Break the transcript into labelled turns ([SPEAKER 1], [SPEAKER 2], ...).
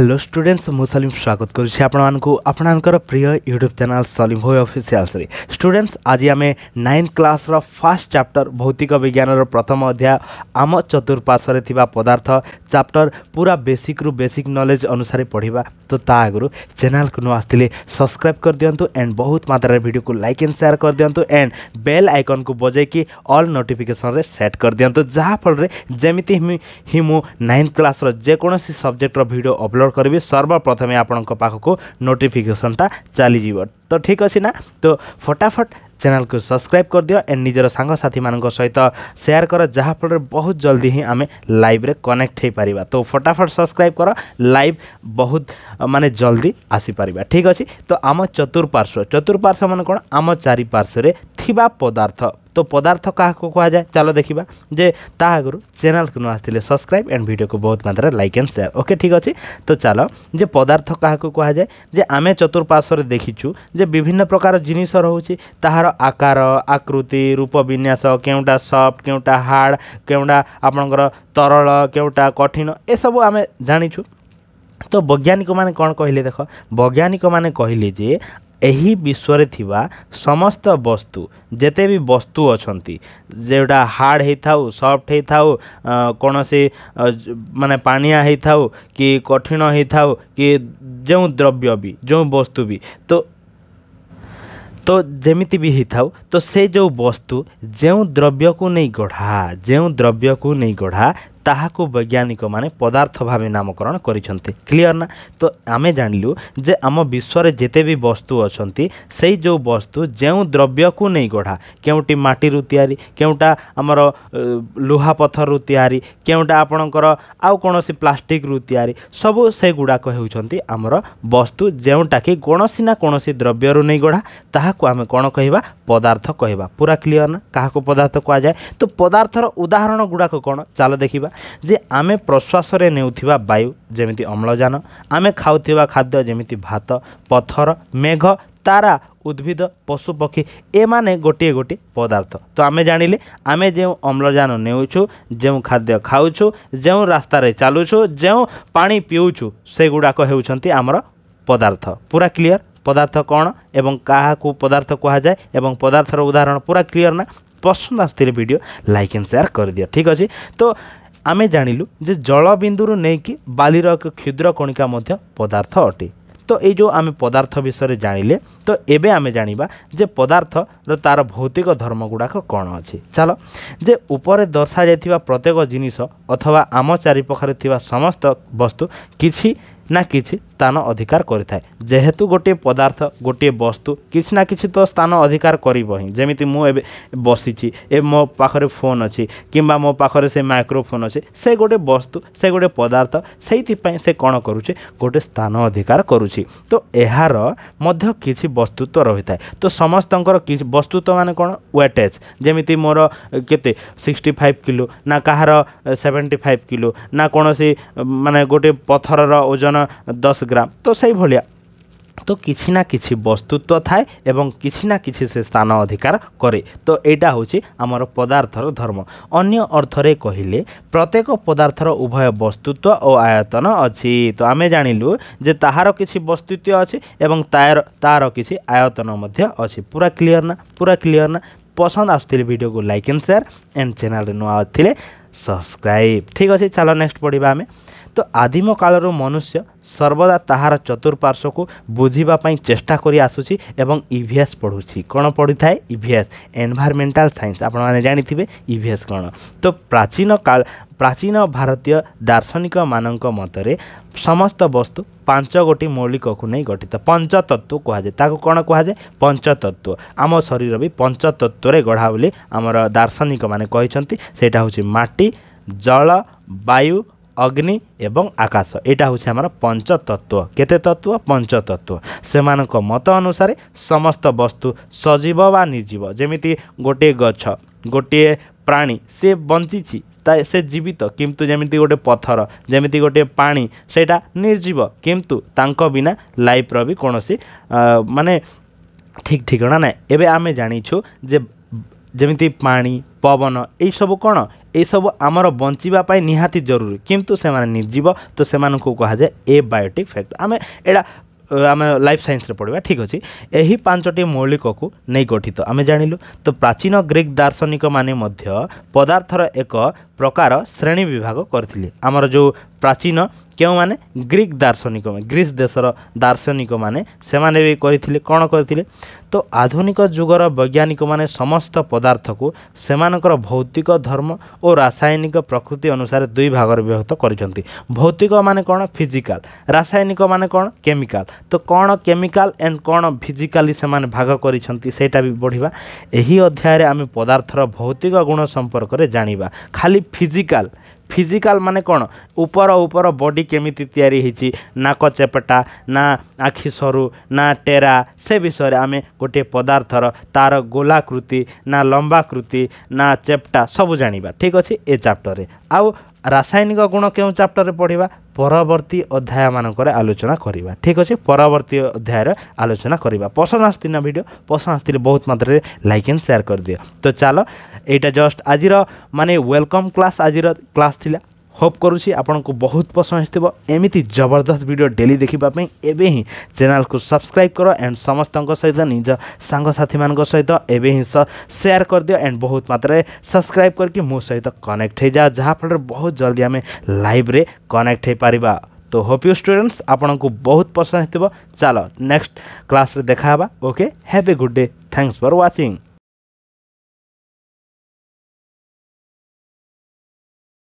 [SPEAKER 1] hello students মু সলিম স্বাগত করছি আপনার আপনার প্রিয় ইউট্যুব চ্যানেল সলিম হোই অফিসিয়ালসে স্টুডেন্টস আজ আমি নাইন্থ ক্লাসর ফার্স্ট চাপ্টর ভৌতিক বিজ্ঞানর প্রথম অধ্যায় আম চতুর্পার্শ্বরে থাকা পদার্থ চাপ্টর পুরা বেসিক রু বেসিক নলেজ অনুসারে পড়া তো তা আগর চ্যানেল কু আসলে সবসক্রাইব করে দিও এন্ড বহুত মাত্রার ভিডিও কু লাইক এন্ড সেয়ার করে দিও এন্ড বেল আইকন কু বজাইকি অল নোটিফিকেসন সেট করে দিও যাফলের যেমি হি মু নাইন্থ ক্লাসর যেকোন সবজেক্টর ভিডিও অপলোড ଅର୍ଡ଼ର୍ କରିବେ ସର୍ବପ୍ରଥମେ ଆପଣଙ୍କ ପାଖକୁ ନୋଟିଫିକେସନ୍ଟା ଚାଲିଯିବ ତ ଠିକ୍ ଅଛି ନା ତ ଫଟାଫଟ ଚ୍ୟାନେଲ୍କୁ ସବସ୍କ୍ରାଇବ୍ କରିଦିଅ ଏଣ୍ଡ ନିଜର ସାଙ୍ଗସାଥିମାନଙ୍କ ସହିତ ସେୟାର କର ଯାହାଫଳରେ ବହୁତ ଜଲ୍ଦି ହିଁ ଆମେ ଲାଇଭ୍ରେ କନେକ୍ଟ ହୋଇପାରିବା ତ ଫଟାଫଟ ସବସ୍କ୍ରାଇବ୍ କର ଲାଇଭ୍ ବହୁତ ମାନେ ଜଲ୍ଦି ଆସିପାରିବା ଠିକ୍ ଅଛି ତ ଆମ ଚତୁଃପାର୍ଶ୍ୱ ଚତୁଃପାର୍ଶ୍ୱ ମାନେ କ'ଣ ଆମ ଚାରିପାର୍ଶ୍ୱରେ ଥିବା ପଦାର୍ଥ तो पदार्थ काहाको कुहाए चलो देखा जे ता आगु चेल को नुआसले सब्सक्राइब एंड भिड को बहुत मात्रा लाइक एंड सेयार ओके ठीक अच्छे तो चल जे पदार्थ काहाको कुहाए जे आम चतुर्पाश्वर देखीचु जे विभिन्न प्रकार जिनिष रोचे आकार आकृति रूप विन्यास केउटा सफ्ट केउटा हार्ड केउटा आपणकर तरल केउटा कठिन ये एसबू आम जाचु तो वैज्ञानिक मैंने कौन कहले देख वैज्ञानिक मैंने कहले जे ଏହି ବିଶ୍ୱରେ ଥିବା ସମସ୍ତ ବସ୍ତୁ ଯେତେ ବି ବସ୍ତୁ ଅଛନ୍ତି ଯେଉଁଟା ହାର୍ଡ଼ ହେଇଥାଉ ସଫ୍ଟ ହେଇଥାଉ କୌଣସି ମାନେ ପାଣିଆ ହେଇଥାଉ କି କଠିନ ହେଇଥାଉ କି ଯେଉଁ ଦ୍ରବ୍ୟ ବି ଯେଉଁ ବସ୍ତୁ ବି ତ ତ ଯେମିତି ବି ହେଇଥାଉ ତ ସେ ଯେଉଁ ବସ୍ତୁ ଯେଉଁ ଦ୍ରବ୍ୟକୁ ନେଇ ଗଢ଼ା ଯେଉଁ ଦ୍ରବ୍ୟକୁ ନେଇ ଗଢ଼ା ତାହାକୁ ବୈଜ୍ଞାନିକମାନେ ପଦାର୍ଥ ଭାବେ ନାମକରଣ କରିଛନ୍ତି କ୍ଲିଅର୍ ନା ତ ଆମେ ଜାଣିଲୁ ଯେ ଆମ ବିଶ୍ୱରେ ଯେତେ ବି ବସ୍ତୁ ଅଛନ୍ତି ସେଇ ଯେଉଁ ବସ୍ତୁ ଯେଉଁ ଦ୍ରବ୍ୟକୁ ନେଇ ଗଢ଼ା କେଉଁଟି ମାଟିରୁ ତିଆରି କେଉଁଟା ଆମର ଲୁହାପଥରରୁ ତିଆରି କେଉଁଟା ଆପଣଙ୍କର ଆଉ କୌଣସି ପ୍ଲାଷ୍ଟିକରୁ ତିଆରି ସବୁ ସେଗୁଡ଼ାକ ହେଉଛନ୍ତି ଆମର ବସ୍ତୁ ଯେଉଁଟାକି କୌଣସି ନା କୌଣସି ଦ୍ରବ୍ୟରୁ ନେଇ ଗଢ଼ା ତାହାକୁ ଆମେ କ'ଣ କହିବା ପଦାର୍ଥ କହିବା ପୁରା କ୍ଲିଅର୍ ନା କାହାକୁ ପଦାର୍ଥ କୁହାଯାଏ ତ ପଦାର୍ଥର ଉଦାହରଣ ଗୁଡ଼ାକ କ'ଣ ଚାଲ ଦେଖିବା ଯେ ଆମେ ପ୍ରଶ୍ୱାସରେ ନେଉଥିବା ବାୟୁ ଯେମିତି ଅମ୍ଳଜାନ ଆମେ ଖାଉଥିବା ଖାଦ୍ୟ ଯେମିତି ଭାତ ପଥର ମେଘ ତାରା ଉଦ୍ଭିଦ ପଶୁପକ୍ଷୀ ଏମାନେ ଗୋଟିଏ ଗୋଟିଏ ପଦାର୍ଥ ତ ଆମେ ଜାଣିଲେ ଆମେ ଯେଉଁ ଅମ୍ଳଜାନ ନେଉଛୁ ଯେଉଁ ଖାଦ୍ୟ ଖାଉଛୁ ଯେଉଁ ରାସ୍ତାରେ ଚାଲୁଛୁ ଯେଉଁ ପାଣି ପିଉଛୁ ସେଗୁଡ଼ାକ ହେଉଛନ୍ତି ଆମର ପଦାର୍ଥ ପୁରା କ୍ଲିଅର୍ ପଦାର୍ଥ କ'ଣ ଏବଂ କାହାକୁ ପଦାର୍ଥ କୁହାଯାଏ ଏବଂ ପଦାର୍ଥର ଉଦାହରଣ ପୁରା କ୍ଲିଅର୍ ନା ପସନ୍ଦ ଆସୁଥିଲେ ଭିଡ଼ିଓ ଲାଇକ୍ ଆଣ୍ଡ ସେୟାର କରିଦିଅ ଠିକ୍ ଅଛି ତ ଆମେ ଜାଣିଲୁ ଯେ ଜଳବିନ୍ଦୁରୁ ନେଇକି ବାଲିର ଏକ କ୍ଷୁଦ୍ର କଣିକା ମଧ୍ୟ ପଦାର୍ଥ ଅଟେ ତ ଏଇ ଯେଉଁ ଆମେ ପଦାର୍ଥ ବିଷୟରେ ଜାଣିଲେ ତ ଏବେ ଆମେ ଜାଣିବା ଯେ ପଦାର୍ଥର ତା'ର ଭୌତିକ ଧର୍ମ ଗୁଡ଼ାକ କ'ଣ ଅଛି ଚାଲ ଯେ ଉପରେ ଦର୍ଶାଯାଇଥିବା ପ୍ରତ୍ୟେକ ଜିନିଷ ଅଥବା ଆମ ଚାରିପାଖରେ ଥିବା ସମସ୍ତ ବସ୍ତୁ କିଛି ନା କିଛି ସ୍ଥାନ ଅଧିକାର କରିଥାଏ ଯେହେତୁ ଗୋଟିଏ ପଦାର୍ଥ ଗୋଟିଏ ବସ୍ତୁ କିଛି ନା କିଛି ତ ସ୍ଥାନ ଅଧିକାର କରିବ ହିଁ ଯେମିତି ମୁଁ ଏବେ ବସିଛି ଏ ମୋ ପାଖରେ ଫୋନ୍ ଅଛି କିମ୍ବା ମୋ ପାଖରେ ସେ ମାଇକ୍ରୋଫୋନ୍ ଅଛି ସେ ଗୋଟେ ବସ୍ତୁ ସେ ଗୋଟେ ପଦାର୍ଥ ସେଇଥିପାଇଁ ସେ କ'ଣ କରୁଛି ଗୋଟେ ସ୍ଥାନ ଅଧିକାର କରୁଛି ତ ଏହାର ମଧ୍ୟ କିଛି ବସ୍ତୁତ୍ୱ ରହିଥାଏ ତ ସମସ୍ତଙ୍କର କିଛି ବସ୍ତୁତ୍ୱ ମାନେ କ'ଣ ୱେଟେଜ୍ ଯେମିତି ମୋର କେତେ ସିକ୍ସଟି ଫାଇଭ୍ କିଲୋ ନା କାହାର ସେଭେଣ୍ଟି ଫାଇଭ୍ କିଲୋ ନା କୌଣସି ମାନେ ଗୋଟେ ପଥରର ଓଜନ ଦଶ ଗ୍ରାମ ତ ସେଇଭଳିଆ ତ କିଛି ନା କିଛି ବସ୍ତୁତ୍ୱ ଥାଏ ଏବଂ କିଛି ନା କିଛି ସେ ସ୍ଥାନ ଅଧିକାର କରେ ତ ଏଇଟା ହେଉଛି ଆମର ପଦାର୍ଥର ଧର୍ମ ଅନ୍ୟ ଅର୍ଥରେ କହିଲେ ପ୍ରତ୍ୟେକ ପଦାର୍ଥର ଉଭୟ ବସ୍ତୁତ୍ୱ ଓ ଆୟତନ ଅଛି ତ ଆମେ ଜାଣିଲୁ ଯେ ତାହାର କିଛି ବସ୍ତୁତ୍ୱ ଅଛି ଏବଂ ତାର ତାର କିଛି ଆୟତନ ମଧ୍ୟ ଅଛି ପୁରା କ୍ଲିଅର୍ ନା ପୁରା କ୍ଲିଅର୍ ନା ପସନ୍ଦ ଆସୁଥିଲେ ଭିଡ଼ିଓକୁ ଲାଇକ୍ ଆଣ୍ଡ ସେୟାର ଆଣ୍ଡ ଚ୍ୟାନେଲ୍ରେ ନୂଆ ଥିଲେ ସବସ୍କ୍ରାଇବ୍ ଠିକ୍ ଅଛି ଚାଲ ନେକ୍ସଟ ପଢ଼ିବା ଆମେ ତ ଆଦିମ କାଳରୁ ମନୁଷ୍ୟ ସର୍ବଦା ତାହାର ଚତୁଃପାର୍ଶ୍ୱକୁ ବୁଝିବା ପାଇଁ ଚେଷ୍ଟା କରି ଆସୁଛି ଏବଂ ଇଭିଏସ୍ ପଢ଼ୁଛି କ'ଣ ପଢ଼ିଥାଏ ଇଭିଏସ୍ ଏନଭାୟରମେଣ୍ଟାଲ୍ ସାଇନ୍ସ ଆପଣମାନେ ଜାଣିଥିବେ ଇଭିଏସ୍ କ'ଣ ତ ପ୍ରାଚୀନ କାଳ ପ୍ରାଚୀନ ଭାରତୀୟ ଦାର୍ଶନିକମାନଙ୍କ ମତରେ ସମସ୍ତ ବସ୍ତୁ ପାଞ୍ଚ ଗୋଟି ମୌଳିକକୁ ନେଇ ଗଠିତ ପଞ୍ଚତତ୍ତ୍ୱ କୁହାଯାଏ ତାକୁ କ'ଣ କୁହାଯାଏ ପଞ୍ଚତତ୍ତ୍ୱ ଆମ ଶରୀର ବି ପଞ୍ଚତତ୍ତ୍ୱରେ ଗଢ଼ା ବୋଲି ଆମର ଦାର୍ଶନିକମାନେ କହିଛନ୍ତି ସେଇଟା ହେଉଛି ମାଟି ଜଳ ବାୟୁ ଅଗ୍ନି ଏବଂ ଆକାଶ ଏଇଟା ହେଉଛି ଆମର ପଞ୍ଚତତ୍ତ୍ୱ କେତେ ତତ୍ତ୍ୱ ପଞ୍ଚତତ୍ତ୍ୱ ସେମାନଙ୍କ ମତ ଅନୁସାରେ ସମସ୍ତ ବସ୍ତୁ ସଜୀବ ବା ନିର୍ଜୀବ ଯେମିତି ଗୋଟିଏ ଗଛ ଗୋଟିଏ ପ୍ରାଣୀ ସେ ବଞ୍ଚିଛି ତା ସେ ଜୀବିତ କିନ୍ତୁ ଯେମିତି ଗୋଟେ ପଥର ଯେମିତି ଗୋଟିଏ ପାଣି ସେଇଟା ନିର୍ଜୀବ କିନ୍ତୁ ତାଙ୍କ ବିନା ଲାଇଫ୍ର ବି କୌଣସି ମାନେ ଠିକ୍ ଠିକଣା ନାହିଁ ଏବେ ଆମେ ଜାଣିଛୁ ଯେ ଯେମିତି ପାଣି ପବନ ଏଇସବୁ କ'ଣ ଏଇସବୁ ଆମର ବଞ୍ଚିବା ପାଇଁ ନିହାତି ଜରୁରୀ କିନ୍ତୁ ସେମାନେ ନିର୍ଜୀବ ତ ସେମାନଙ୍କୁ କୁହାଯାଏ ଏ ବାୟୋଟିକ୍ ଫ୍ୟାକ୍ଟର ଆମେ ଏଇଟା ଆମେ ଲାଇଫ୍ ସାଇନ୍ସରେ ପଢ଼ିବା ଠିକ୍ ଅଛି ଏହି ପାଞ୍ଚଟି ମୌଳିକକୁ ନେଇ ଗଠିତ ଆମେ ଜାଣିଲୁ ତ ପ୍ରାଚୀନ ଗ୍ରୀକ୍ ଦାର୍ଶନିକମାନେ ମଧ୍ୟ ପଦାର୍ଥର ଏକ ପ୍ରକାର ଶ୍ରେଣୀ ବିଭାଗ କରିଥିଲେ ଆମର ଯେଉଁ ପ୍ରାଚୀନ କେଉଁମାନେ ଗ୍ରୀକ୍ ଦାର୍ଶନିକମାନେ ଗ୍ରୀସ୍ ଦେଶର ଦାର୍ଶନିକମାନେ ସେମାନେ ବି କରିଥିଲେ କ'ଣ କରିଥିଲେ ତ ଆଧୁନିକ ଯୁଗର ବୈଜ୍ଞାନିକମାନେ ସମସ୍ତ ପଦାର୍ଥକୁ ସେମାନଙ୍କର ଭୌତିକ ଧର୍ମ ଓ ରାସାୟନିକ ପ୍ରକୃତି ଅନୁସାରେ ଦୁଇ ଭାଗରେ ବିଭକ୍ତ କରିଛନ୍ତି ଭୌତିକ ମାନେ କ'ଣ ଫିଜିକାଲ ରାସାୟନିକ ମାନେ କ'ଣ କେମିକାଲ ତ କ'ଣ କେମିକାଲ ଆଣ୍ଡ କ'ଣ ଫିଜିକାଲି ସେମାନେ ଭାଗ କରିଛନ୍ତି ସେଇଟା ବି ପଢ଼ିବା ଏହି ଅଧ୍ୟାୟରେ ଆମେ ପଦାର୍ଥର ଭୌତିକ ଗୁଣ ସମ୍ପର୍କରେ ଜାଣିବା ଖାଲି ଫିଜିକାଲ ফিজিক্যাল মানে কোণ উপর উপর বডি কেমিতি তৈরি হয়েছি নাক চেপেটা না আখি সরু না টেরা সে বিষয়ে আমি গোটিয়ে পদার্থর তার গোলাকৃতি না লম্বাকৃতি না চেপটা সবু জাঁয়া ঠিক আছে এ চ্যাপ্টরে আউ ରାସାୟନିକ ଗୁଣ କେଉଁ ଚାପ୍ଟରରେ ପଢ଼ିବା ପରବର୍ତ୍ତୀ ଅଧ୍ୟାୟମାନଙ୍କରେ ଆଲୋଚନା କରିବା ଠିକ୍ ଅଛି ପରବର୍ତ୍ତୀ ଅଧ୍ୟାୟରେ ଆଲୋଚନା କରିବା ପସନ୍ଦ ଆସିଛି ନା ଭିଡ଼ିଓ ପସନ୍ଦ ଆସିଥିଲେ ବହୁତ ମାତ୍ରାରେ ଲାଇକ୍ ଆଣ୍ଡ ସେୟାର କରିଦିଅ ତ ଚାଲ ଏଇଟା ଜଷ୍ଟ ଆଜିର ମାନେ ୱେଲକମ୍ କ୍ଲାସ୍ ଆଜିର କ୍ଲାସ୍ ଥିଲା होप କରୁଛି ଆପଣଙ୍କୁ ବହୁତ ପସନ୍ଦ ଆସିଥିବ ଏମିତି ଜବରଦସ୍ତ ଭିଡ଼ିଓ ଡେଲି ଦେଖିବା ପାଇଁ ଏବେ ହିଁ ଚ୍ୟାନେଲ୍କୁ ସବସ୍କ୍ରାଇବ୍ କର ଆଣ୍ଡ ସମସ୍ତଙ୍କ ସହିତ ନିଜ ସାଙ୍ଗସାଥିମାନଙ୍କ ସହିତ ଏବେ ହିଁ ସେୟାର କରିଦିଅ ଆଣ୍ଡ ବହୁତ ମାତ୍ରାରେ ସବସ୍କ୍ରାଇବ୍ କରିକି ମୋ ସହିତ କନେକ୍ଟ ହୋଇଯାଅ ଯାହାଫଳରେ ବହୁତ ଜଲ୍ଦି ଆମେ ଲାଇଭ୍ରେ କନେକ୍ଟ ହୋଇପାରିବା ତ ହୋପ୍ ୟୁ ଷ୍ଟୁଡେଣ୍ଟସ୍ ଆପଣଙ୍କୁ ବହୁତ ପସନ୍ଦ ଆସିଥିବ ଚାଲ ନେକ୍ସଟ କ୍ଲାସ୍ରେ ଦେଖା ହେବା okay have a good day thanks for watching